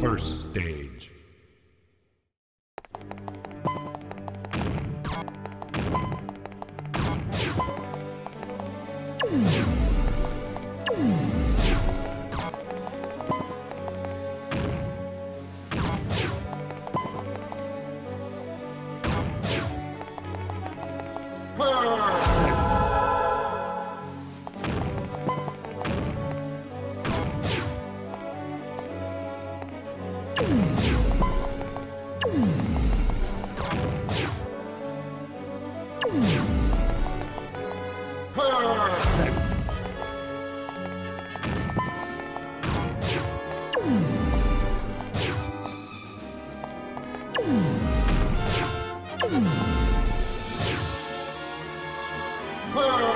first stage. Burn!